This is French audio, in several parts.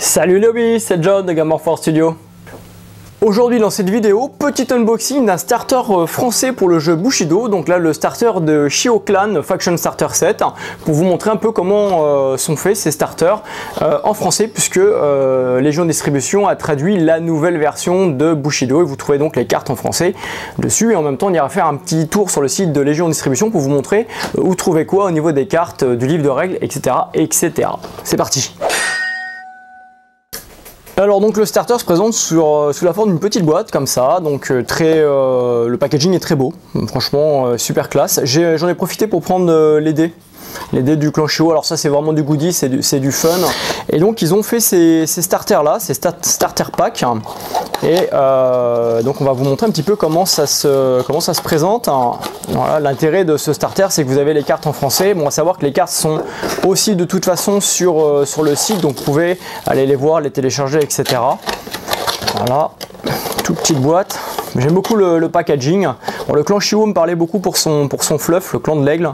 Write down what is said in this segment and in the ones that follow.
Salut les hobbies, c'est John de Gamer Force Studio. Aujourd'hui dans cette vidéo, petit unboxing d'un starter euh, français pour le jeu Bushido, donc là le starter de Shio Clan Faction Starter 7, pour vous montrer un peu comment euh, sont faits ces starters euh, en français, puisque Légion Distribution a traduit la nouvelle version de Bushido, et vous trouvez donc les cartes en français dessus, et en même temps on ira faire un petit tour sur le site de Légion Distribution pour vous montrer où trouver quoi au niveau des cartes, du livre de règles, etc. etc. C'est parti alors donc le starter se présente euh, sous la forme d'une petite boîte comme ça, donc euh, très, euh, le packaging est très beau, franchement super classe. J'en ai, profité pour prendre les dés les dés du clan Alors ça c'est vraiment du goodie, c'est du, fun. Et donc ils ont fait ces, starters là, ces starter packs. Et euh, donc on va vous montrer un petit peu comment ça se, présente. Voilà, L'intérêt de ce starter c'est que vous avez les cartes en français. Bon à savoir que les cartes sont aussi de toute façon sur, euh, sur le site, donc vous pouvez aller les voir, les télécharger, etc. Voilà, toute petite boîte. J'aime beaucoup le, packaging. le clan Chiwo me parlait beaucoup pour son, pour son fluff, le clan de l'aigle,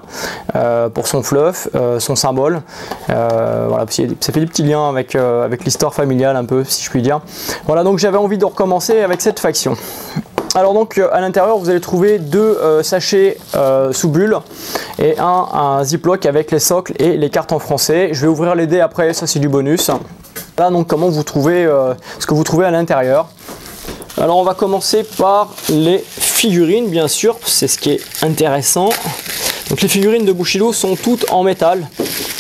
euh, pour son fluff, euh, son symbole. Euh, voilà, ça fait des petits liens avec, avec l'histoire familiale un peu, si je puis dire. Voilà, donc j'avais envie de recommencer avec cette faction. Alors donc à l'intérieur vous allez trouver deux sachets sous bulle et un, un ziploc avec les socles et les cartes en français. Je vais ouvrir les dés après, ça c'est du bonus. Là donc comment vous trouvez ce que vous trouvez à l'intérieur. Alors on va commencer par les figurines bien sûr, c'est ce qui est intéressant. Donc les figurines de Bushido sont toutes en métal.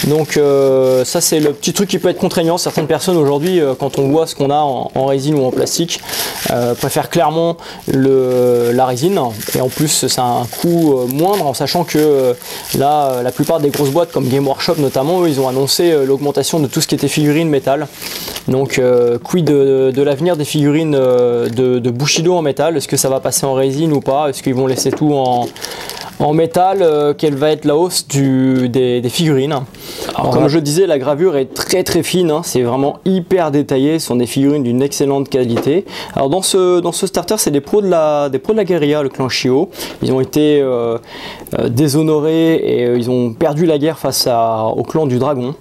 Donc euh, ça c'est le petit truc qui peut être contraignant. Certaines personnes aujourd'hui, euh, quand on voit ce qu'on a en, résine ou en plastique, euh, préfèrent clairement la résine. Et en plus c'est un coût moindre en sachant que là la plupart des grosses boîtes comme Game Workshop notamment, ils ont annoncé l'augmentation de tout ce qui était figurines métal. Donc quid de, l'avenir des figurines de Bushido en métal? Est-ce que ça va passer en résine ou pas? Est-ce qu'ils vont laisser tout en, en métal, euh, quelle va être la hausse des, figurines. comme je disais, la gravure est très très fine, hein. c'est vraiment hyper détaillé, ce sont des figurines d'une excellente qualité. Alors dans ce, dans ce starter, c'est des pros de la, des pros de la guérilla, le clan Shio. Ils ont été euh, euh, déshonorés et ils ont perdu la guerre face au clan du dragon.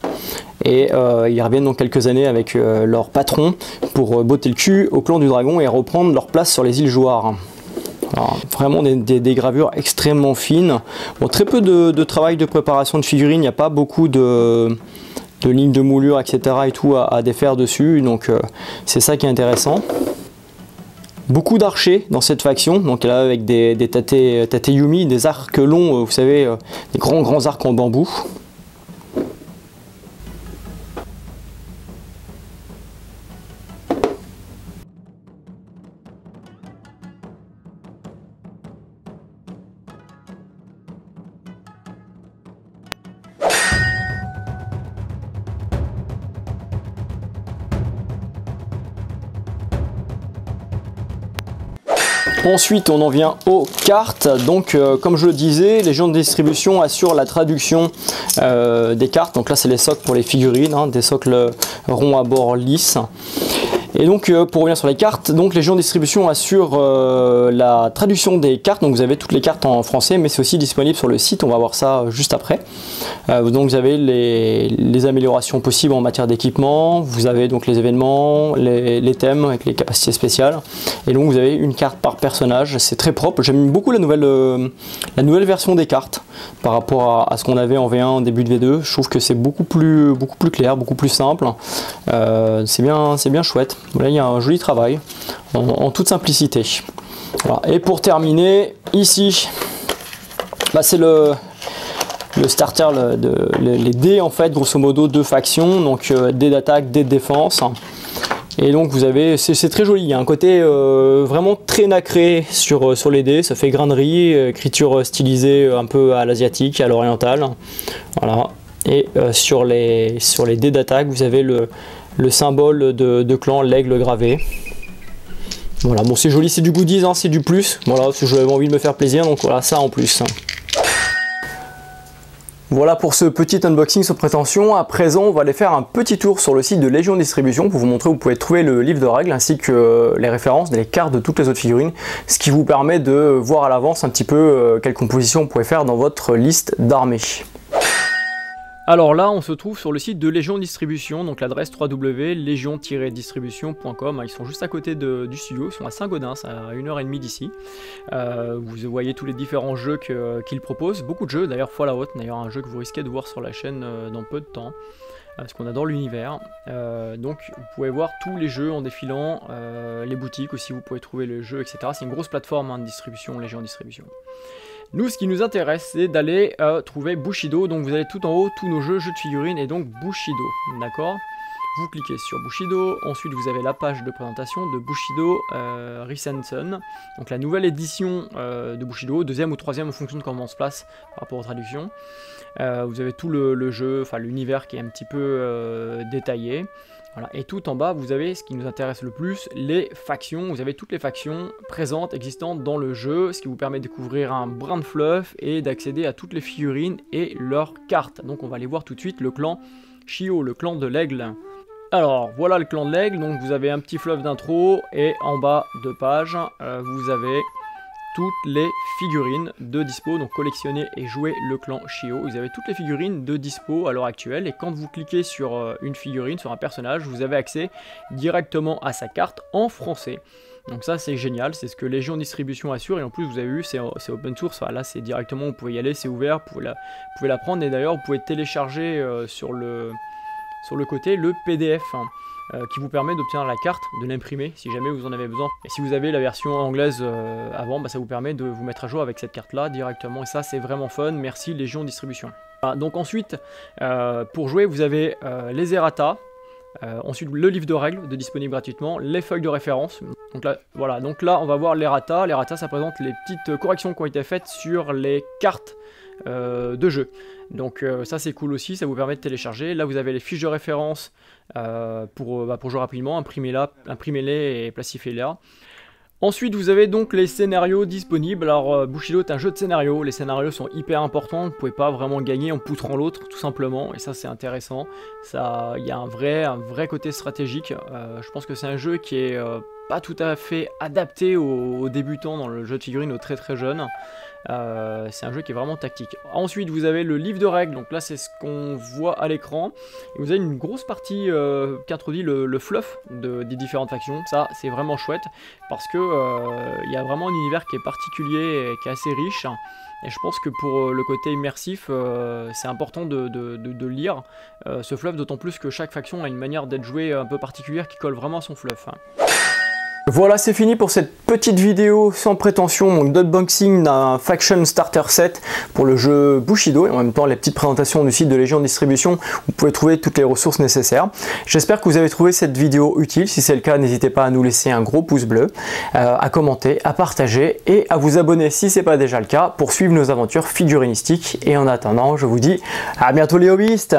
Et ils reviennent dans quelques années avec leur patron pour botter le cul au clan du dragon et reprendre leur place sur les îles Jouarres vraiment des, gravures extrêmement fines. Très peu de, travail de préparation de figurines, il n'y a pas beaucoup de, lignes de moulure, etc. et tout à, défaire dessus, donc euh, c'est ça qui est intéressant. Beaucoup d'archers dans cette faction, donc là avec des, des des arcs longs, euh, vous savez, euh, des grands grands arcs en bambou. Ensuite, on en vient aux cartes. Donc, euh, comme je le disais, les gens de distribution assurent la traduction euh, des cartes. Donc là, c'est les socles pour les figurines, hein, des socles ronds à bord lisses. Et donc euh, pour revenir sur les cartes, donc les gens de distribution assurent euh, la traduction des cartes, donc vous avez toutes les cartes en français, mais c'est aussi disponible sur le site, on va voir ça juste après. Euh, donc vous avez les, améliorations possibles en matière d'équipement, vous avez donc les événements, les, thèmes avec les capacités spéciales, et donc vous avez une carte par personnage, c'est très propre, j'aime beaucoup la nouvelle, la nouvelle version des cartes par rapport à, ce qu'on avait en V1 en début de V2, je trouve que c'est beaucoup plus, beaucoup plus clair, beaucoup plus simple, c'est bien, bien chouette. Là, il y a un joli travail en, toute simplicité. Et pour terminer, ici, bah, c'est le, starter, les, dés en fait, grosso modo deux factions, donc euh, dés d'attaque, dés de défense. Et donc vous avez, c'est très joli, il y a un côté euh, vraiment très nacré sur, euh, sur les dés, ça fait grainerie, écriture stylisée un peu à l'asiatique, à l'oriental. Voilà. Et sur, les, sur les dés d'attaque, vous avez le, le symbole de, clan, l'aigle gravé. Voilà, bon c'est joli, c'est du goodies, hein, c'est du plus. Voilà, parce que j'avais envie de me faire plaisir, donc voilà, ça en plus. Voilà pour ce petit unboxing sans prétention. À présent, on va aller faire un petit tour sur le site de Légion Distribution pour vous montrer où vous pouvez trouver le livre de règles ainsi que les références, les cartes de toutes les autres figurines, ce qui vous permet de voir à l'avance un petit peu euh, quelle composition vous pouvez faire dans votre liste d'armées. Alors là, on se trouve sur le site de Légion Distribution, donc l'adresse www.légion-distribution.com. Ils sont juste à côté du studio, ils sont à Saint-Gaudens, à 1h30 d'ici. Euh, vous voyez tous les différents jeux qu'ils proposent, beaucoup de jeux, d'ailleurs Fallout, d'ailleurs un jeu que vous risquez de voir sur la chaîne euh, dans peu de temps parce qu'on adore l'univers. Euh, donc vous pouvez voir tous les jeux en défilant, les boutiques aussi, vous pouvez trouver le jeu, etc. C'est une grosse plateforme hein, de distribution, Légion Distribution. Nous, ce qui nous intéresse, c'est d'aller euh, trouver Bushido. Donc vous avez tout en haut tous nos jeux, jeux de figurines et donc Bushido. D'accord? Vous cliquez sur Bushido, ensuite vous avez la page de présentation de Bushido euh, donc la nouvelle édition euh, de Bushido, deuxième ou troisième en fonction de comment on se place par rapport aux traductions. Euh, vous avez tout le, jeu, enfin l'univers qui est un petit peu détaillé. Et tout en bas, vous avez ce qui nous intéresse le plus, les factions. Vous avez toutes les factions présentes, existantes dans le jeu, ce qui vous permet de découvrir un brin de fluff et d'accéder à toutes les figurines et leurs cartes. Donc on va aller voir tout de suite le clan Shio, le clan de l'aigle. Alors voilà le clan de l'aigle, donc vous avez un petit fluff d'intro et en bas de page, euh, vous avez toutes les figurines de dispo, donc collectionner et jouer le clan Shio. Vous avez toutes les figurines de dispo à l'heure actuelle et quand vous cliquez sur euh, une figurine, sur un personnage, vous avez accès directement à sa carte en français. Donc ça c'est génial, c'est ce que Légion Distribution assure et en plus vous avez vu c'est open source, là c'est directement, vous pouvez y aller, c'est ouvert, vous pouvez, la, prendre et d'ailleurs vous pouvez télécharger euh, sur, le, sur le côté le PDF. Hein. Euh, qui vous permet d'obtenir la carte, de l'imprimer si jamais vous en avez besoin. Et si vous avez la version anglaise euh, avant, bah, ça vous permet de vous mettre à jour avec cette carte là directement. Et ça c'est vraiment fun, merci Légion Distribution. donc ensuite, euh, pour jouer, vous avez les errata, ensuite le livre de règles de disponible gratuitement, les feuilles de référence. Donc là, voilà, donc là on va voir l'errata. L'errata ça présente les petites corrections qui ont été faites sur les cartes euh, de jeu. Donc euh, ça c'est cool aussi, ça vous permet de télécharger. Là vous avez les fiches de référence euh, pour, bah, pour jouer rapidement, imprimez-les imprimez et placifiez-les là. Ensuite, vous avez donc les scénarios disponibles. Alors, Bushido est un jeu de scénario. Les scénarios sont hyper importants. Vous pouvez pas vraiment gagner en poutrant l'autre, tout simplement. Et ça, c'est intéressant. Ça, il y a un vrai, un vrai côté stratégique. je pense que c'est un jeu qui est pas tout à fait adapté aux, débutants dans le jeu de figurines, aux très très jeunes. Euh, c'est un jeu qui est vraiment tactique. Ensuite, vous avez le livre de règles, donc là c'est ce qu'on voit à l'écran. Vous avez une grosse partie euh, qui introduit le, fluff des différentes factions. Ça, c'est vraiment chouette parce que euh, il y a vraiment un univers qui est particulier et qui est assez riche. Et je pense que pour le côté immersif, c'est important de, de lire ce fluff, d'autant plus que chaque faction a une manière d'être jouée un peu particulière qui colle vraiment à son fluff. Voilà, c'est fini pour cette petite vidéo sans prétention, donc d'unboxing d'un Faction Starter Set pour le jeu Bushido, et en même temps les petites présentations du site de Légion Distribution, vous pouvez trouver toutes les ressources nécessaires. J'espère que vous avez trouvé cette vidéo utile, si c'est le cas, n'hésitez pas à nous laisser un gros pouce bleu, euh, à commenter, à partager et à vous abonner si ce n'est pas déjà le cas pour suivre nos aventures figurinistiques. Et en attendant, je vous dis à bientôt les hobbyistes